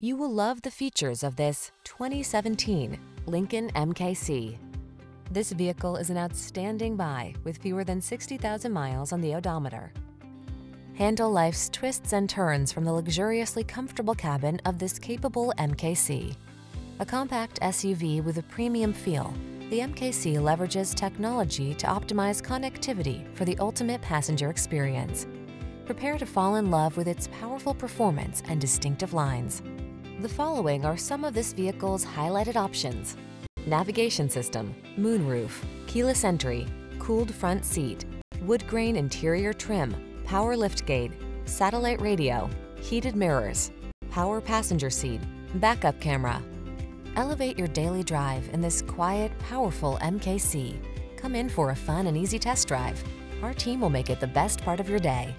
You will love the features of this 2017 Lincoln MKC. This vehicle is an outstanding buy with fewer than 60,000 miles on the odometer. Handle life's twists and turns from the luxuriously comfortable cabin of this capable MKC. A compact SUV with a premium feel, the MKC leverages technology to optimize connectivity for the ultimate passenger experience. Prepare to fall in love with its powerful performance and distinctive lines. The following are some of this vehicle's highlighted options. Navigation system, moonroof, keyless entry, cooled front seat, wood grain interior trim, power liftgate, satellite radio, heated mirrors, power passenger seat, backup camera. Elevate your daily drive in this quiet, powerful MKC. Come in for a fun and easy test drive. Our team will make it the best part of your day.